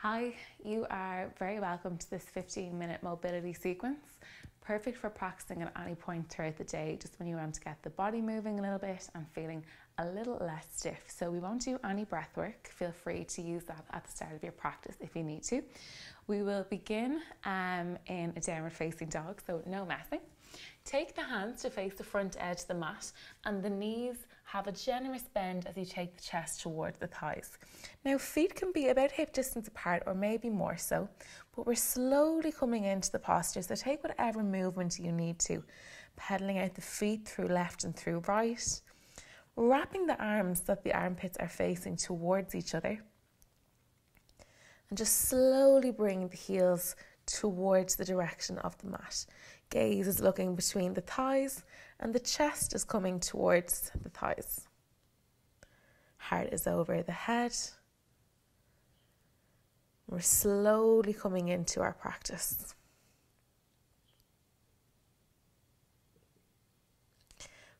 Hi, you are very welcome to this 15 minute mobility sequence. Perfect for practicing at any point throughout the day, just when you want to get the body moving a little bit and feeling a little less stiff. So, we won't do any breath work. Feel free to use that at the start of your practice if you need to. We will begin um, in a downward facing dog, so no messing. Take the hands to face the front edge of the mat and the knees have a generous bend as you take the chest towards the thighs. Now, feet can be about hip distance apart or maybe more so, but we're slowly coming into the posture. So take whatever movement you need to, pedaling out the feet through left and through right, wrapping the arms that the armpits are facing towards each other, and just slowly bringing the heels towards the direction of the mat. Gaze is looking between the thighs and the chest is coming towards the thighs. Heart is over the head. We're slowly coming into our practice.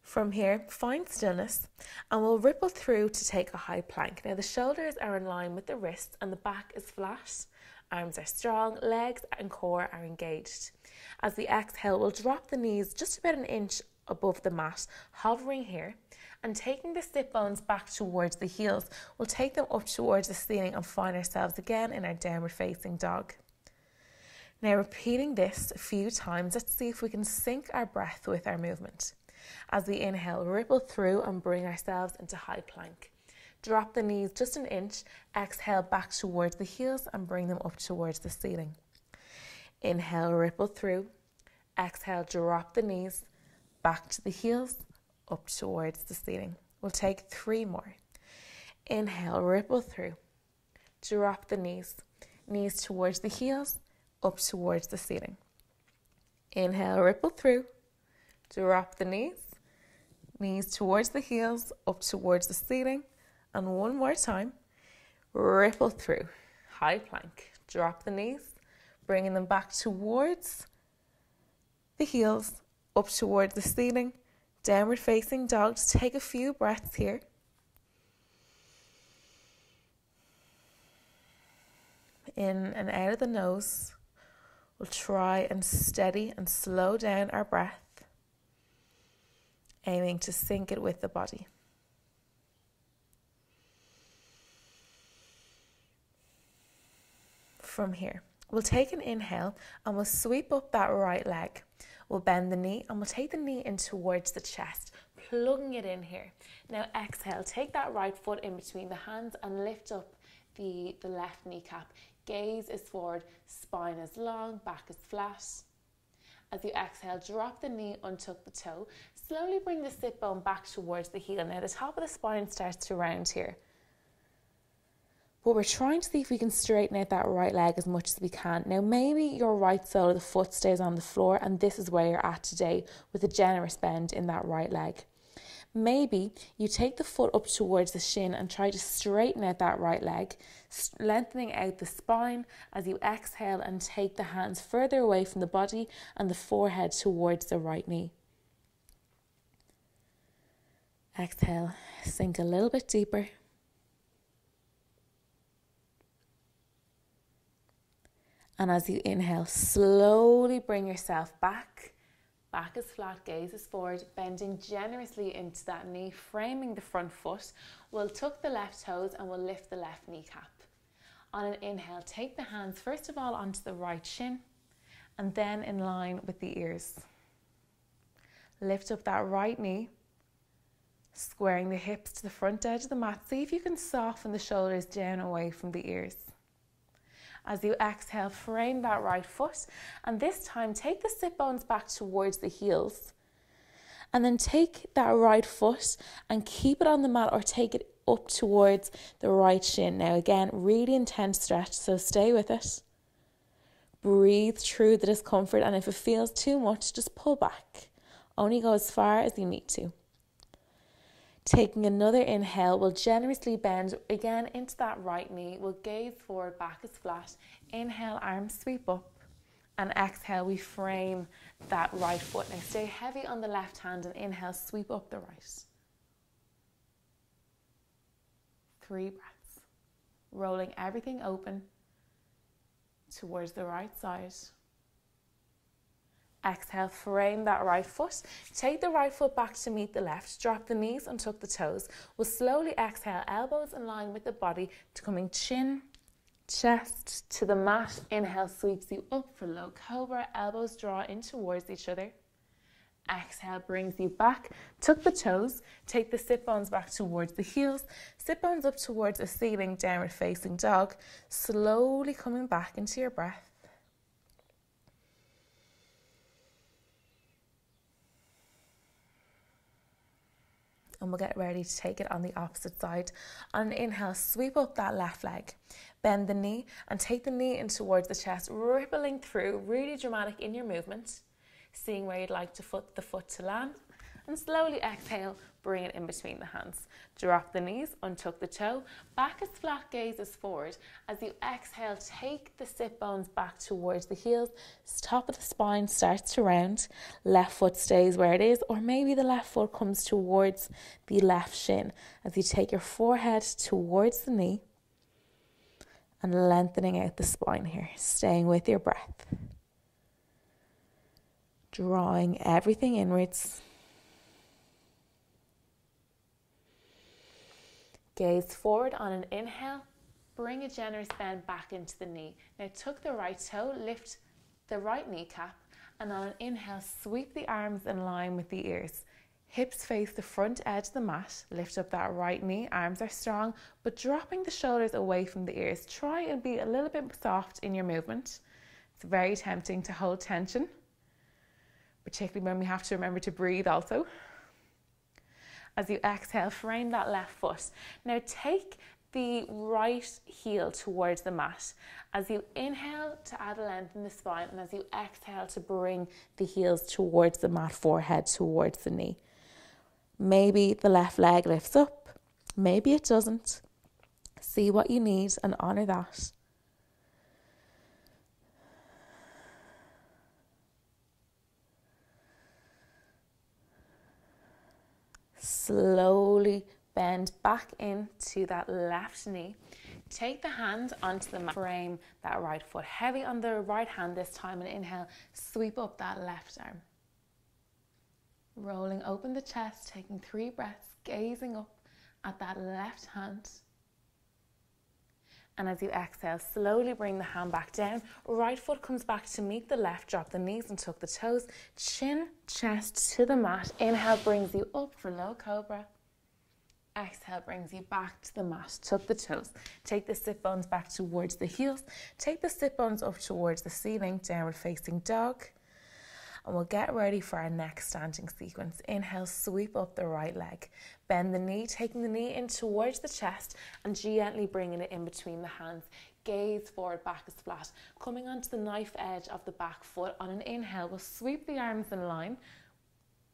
From here, find stillness and we'll ripple through to take a high plank. Now, the shoulders are in line with the wrists and the back is flat. Arms are strong, legs and core are engaged. As we exhale, we'll drop the knees just about an inch above the mat, hovering here, and taking the sit bones back towards the heels. We'll take them up towards the ceiling and find ourselves again in our downward facing dog. Now, repeating this a few times, let's see if we can sync our breath with our movement. As we inhale, ripple through and bring ourselves into high plank. Drop the knees just an inch, exhale back towards the heels and bring them up towards the ceiling. Inhale, ripple through. Exhale, drop the knees back to the heels, up towards the ceiling. We'll take three more. Inhale, ripple through. Drop the knees, knees towards the heels, up towards the ceiling. Inhale, ripple through. Drop the knees, knees towards the heels, up towards the ceiling. And one more time, ripple through. High plank. Drop the knees, bringing them back towards the heels, up towards the ceiling, downward facing dog. Take a few breaths here. In and out of the nose. We'll try and steady and slow down our breath, aiming to sync it with the body. From here, we'll take an inhale and we'll sweep up that right leg. We'll bend the knee and we'll take the knee in towards the chest, plugging it in here. Now exhale, take that right foot in between the hands and lift up the, the left kneecap. Gaze is forward, spine is long, back is flat. As you exhale, drop the knee, untuck the toe. Slowly bring the sit bone back towards the heel. Now the top of the spine starts to round here. But we're trying to see if we can straighten out that right leg as much as we can. Now, maybe your right sole of the foot stays on the floor, and this is where you're at today with a generous bend in that right leg. Maybe you take the foot up towards the shin and try to straighten out that right leg, lengthening out the spine as you exhale and take the hands further away from the body and the forehead towards the right knee. Exhale, sink a little bit deeper. And as you inhale, slowly bring yourself back. Back is flat, gaze is forward, bending generously into that knee, framing the front foot. We'll tuck the left toes and we'll lift the left kneecap. On an inhale, take the hands first of all onto the right shin and then in line with the ears. Lift up that right knee, squaring the hips to the front edge of the mat. See if you can soften the shoulders down away from the ears. As you exhale, frame that right foot. And this time, take the sit bones back towards the heels. And then take that right foot and keep it on the mat or take it up towards the right shin. Now, again, really intense stretch, so stay with it. Breathe through the discomfort, and if it feels too much, just pull back. Only go as far as you need to. Taking another inhale, we'll generously bend again into that right knee. We'll gaze forward, back is flat. Inhale, arms sweep up. And exhale, we frame that right foot. Now stay heavy on the left hand and inhale, sweep up the right. Three breaths. Rolling everything open. towards the right side. Exhale, frame that right foot. Take the right foot back to meet the left. Drop the knees and tuck the toes. We'll slowly exhale, elbows in line with the body to coming chin, chest to the mat. Inhale sweeps you up for low cobra. Elbows draw in towards each other. Exhale brings you back. Tuck the toes. Take the sit bones back towards the heels. Sit bones up towards a ceiling, downward facing dog. Slowly coming back into your breath. And we'll get ready to take it on the opposite side. On an inhale, sweep up that left leg, bend the knee, and take the knee in towards the chest, rippling through, really dramatic in your movement, seeing where you'd like to foot the foot to land, and slowly exhale, bring it in between the hands. Drop the knees, untuck the toe, back as flat, gaze as forward. As you exhale, take the sit bones back towards the heels, top of the spine starts to round, left foot stays where it is, or maybe the left foot comes towards the left shin as you take your forehead towards the knee and lengthening out the spine here, staying with your breath. Drawing everything inwards Gaze forward on an inhale. Bring a generous bend back into the knee. Now tuck the right toe, lift the right kneecap, and on an inhale, sweep the arms in line with the ears. Hips face the front edge of the mat. Lift up that right knee. Arms are strong, but dropping the shoulders away from the ears. Try and be a little bit soft in your movement. It's very tempting to hold tension, particularly when we have to remember to breathe also as you exhale, frame that left foot. Now take the right heel towards the mat. As you inhale to add length in the spine, and as you exhale to bring the heels towards the mat, forehead towards the knee. Maybe the left leg lifts up, maybe it doesn't. See what you need and honor that. Slowly bend back into that left knee. Take the hand onto the mat, frame that right foot heavy on the right hand this time and inhale, sweep up that left arm. Rolling open the chest, taking three breaths, gazing up at that left hand. And as you exhale, slowly bring the hand back down. Right foot comes back to meet the left. Drop the knees and tuck the toes. Chin, chest to the mat. Inhale brings you up for low cobra. Exhale brings you back to the mat. Tuck the toes. Take the sit bones back towards the heels. Take the sit bones up towards the ceiling. Downward facing dog and we'll get ready for our next standing sequence. Inhale, sweep up the right leg. Bend the knee, taking the knee in towards the chest and gently bringing it in between the hands. Gaze forward, back is flat. Coming onto the knife edge of the back foot on an inhale, we'll sweep the arms in line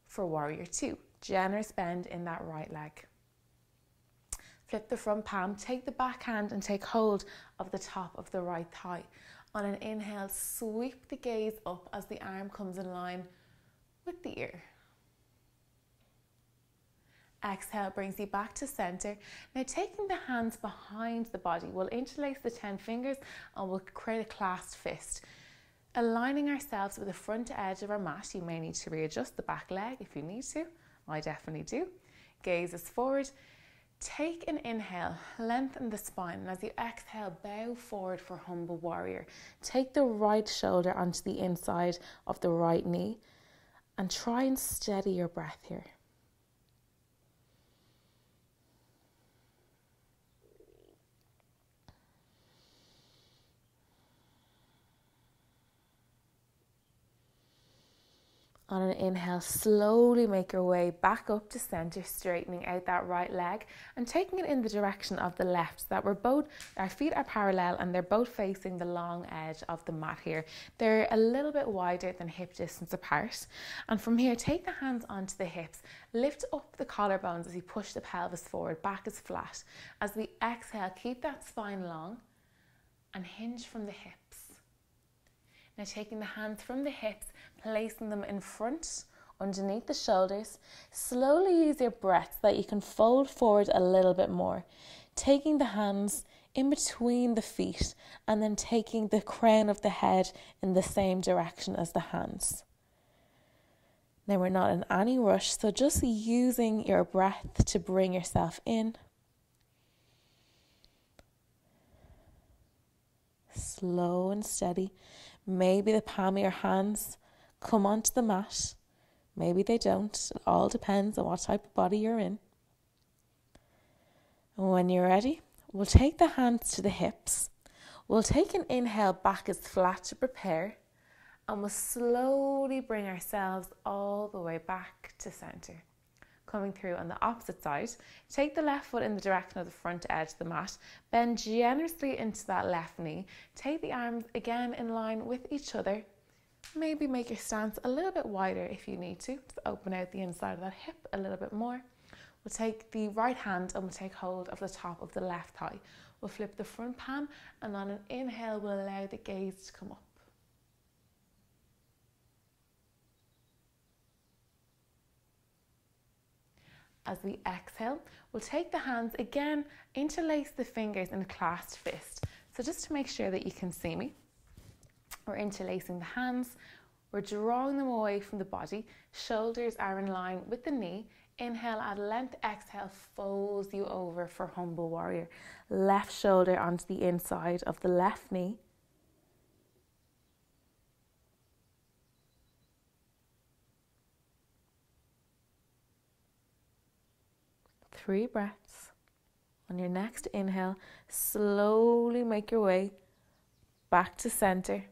for warrior two. Generous bend in that right leg. Flip the front palm, take the back hand and take hold of the top of the right thigh. On an inhale, sweep the gaze up as the arm comes in line with the ear. Exhale brings you back to center. Now, taking the hands behind the body, we'll interlace the 10 fingers and we'll create a clasped fist. Aligning ourselves with the front edge of our mat, you may need to readjust the back leg if you need to. I definitely do. Gaze is forward. Take an inhale, lengthen the spine, and as you exhale, bow forward for humble warrior. Take the right shoulder onto the inside of the right knee and try and steady your breath here. On an inhale, slowly make your way back up to center, straightening out that right leg and taking it in the direction of the left so that we're both, our feet are parallel and they're both facing the long edge of the mat here. They're a little bit wider than hip distance apart. And from here, take the hands onto the hips, lift up the collarbones as you push the pelvis forward, back is flat. As we exhale, keep that spine long and hinge from the hips. Now taking the hands from the hips, placing them in front, underneath the shoulders. Slowly use your breath so that you can fold forward a little bit more. Taking the hands in between the feet and then taking the crown of the head in the same direction as the hands. Now we're not in any rush, so just using your breath to bring yourself in. Slow and steady. Maybe the palm of your hands come onto the mat. Maybe they don't. It all depends on what type of body you're in. And when you're ready, we'll take the hands to the hips. We'll take an inhale back as flat to prepare and we'll slowly bring ourselves all the way back to center. Coming through on the opposite side, take the left foot in the direction of the front edge of the mat, bend generously into that left knee, take the arms again in line with each other. Maybe make your stance a little bit wider if you need to, to open out the inside of that hip a little bit more. We'll take the right hand and we'll take hold of the top of the left thigh. We'll flip the front palm and on an inhale, we'll allow the gaze to come up. As we exhale, we'll take the hands again, interlace the fingers in a clasped fist. So just to make sure that you can see me, we're interlacing the hands, we're drawing them away from the body, shoulders are in line with the knee. Inhale, add length, exhale, folds you over for humble warrior. Left shoulder onto the inside of the left knee. three breaths. On your next inhale, slowly make your way back to center.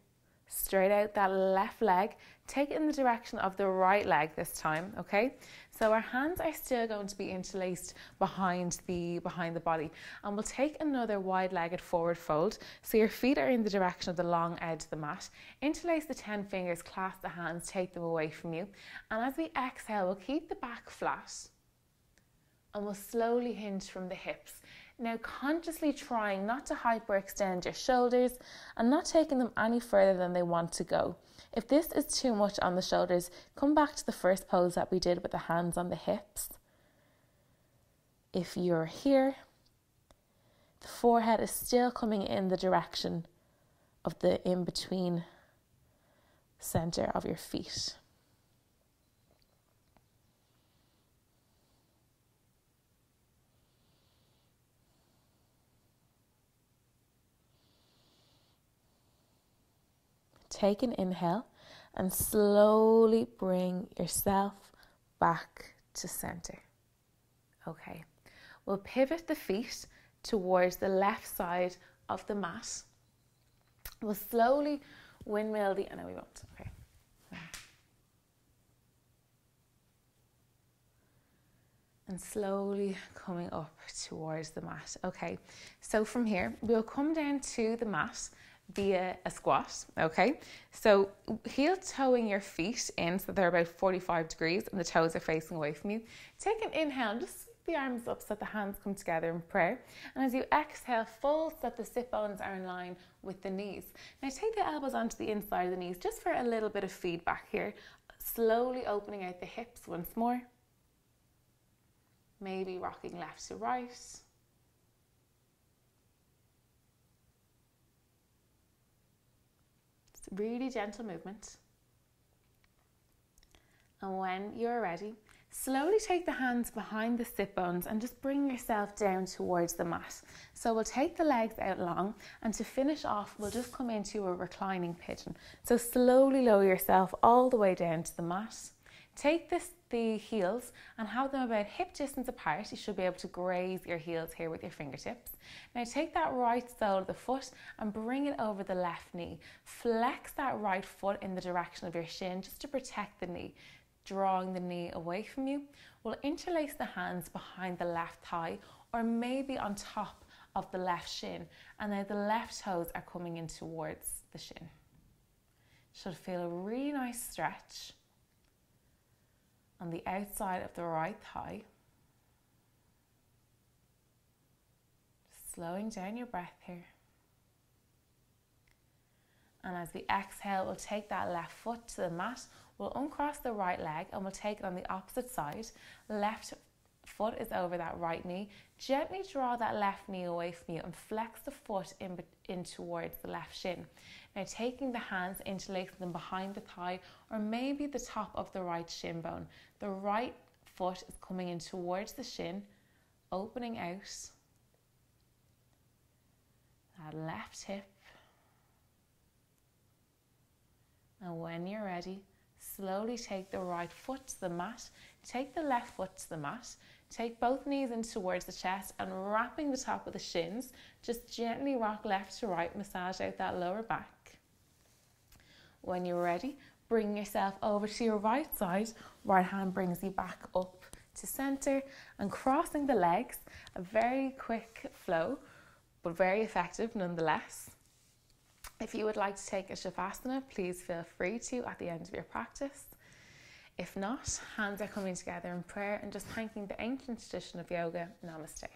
Straight out that left leg. Take it in the direction of the right leg this time, okay? So our hands are still going to be interlaced behind the behind the body. And we'll take another wide-legged forward fold. So your feet are in the direction of the long edge of the mat. Interlace the 10 fingers, clasp the hands, take them away from you. And as we exhale, we'll keep the back flat and we'll slowly hinge from the hips. Now, consciously trying not to hyperextend your shoulders and not taking them any further than they want to go. If this is too much on the shoulders, come back to the first pose that we did with the hands on the hips. If you're here, the forehead is still coming in the direction of the in between center of your feet. Take an inhale and slowly bring yourself back to center. Okay, we'll pivot the feet towards the left side of the mat. We'll slowly windmill the, oh, no, we won't, okay. And slowly coming up towards the mat. Okay, so from here, we'll come down to the mat via a squat, okay? So heel toeing your feet in so they're about 45 degrees and the toes are facing away from you. Take an inhale, just sweep the arms up so that the hands come together in prayer. And as you exhale, fold so that the sit bones are in line with the knees. Now take the elbows onto the inside of the knees just for a little bit of feedback here. Slowly opening out the hips once more. Maybe rocking left to right. Really gentle movement. And when you're ready, slowly take the hands behind the sit bones and just bring yourself down towards the mat. So we'll take the legs out long and to finish off, we'll just come into a reclining pigeon. So slowly lower yourself all the way down to the mat. Take this, the heels and have them about hip distance apart. You should be able to graze your heels here with your fingertips. Now take that right sole of the foot and bring it over the left knee. Flex that right foot in the direction of your shin just to protect the knee, drawing the knee away from you. We'll interlace the hands behind the left thigh or maybe on top of the left shin. And now the left toes are coming in towards the shin. Should feel a really nice stretch on the outside of the right thigh. Slowing down your breath here. And as we exhale, we'll take that left foot to the mat. We'll uncross the right leg and we'll take it on the opposite side. Left foot is over that right knee. Gently draw that left knee away from you and flex the foot in, in towards the left shin. Now, taking the hands, interlacing them behind the thigh or maybe the top of the right shin bone. The right foot is coming in towards the shin, opening out. That left hip. And when you're ready, slowly take the right foot to the mat, take the left foot to the mat, take both knees in towards the chest and wrapping the top of the shins, just gently rock left to right, massage out that lower back. When you're ready, bring yourself over to your right side, right hand brings you back up to center and crossing the legs, a very quick flow, but very effective nonetheless. If you would like to take a Shavasana, please feel free to at the end of your practice. If not, hands are coming together in prayer and just thanking the ancient tradition of yoga. Namaste.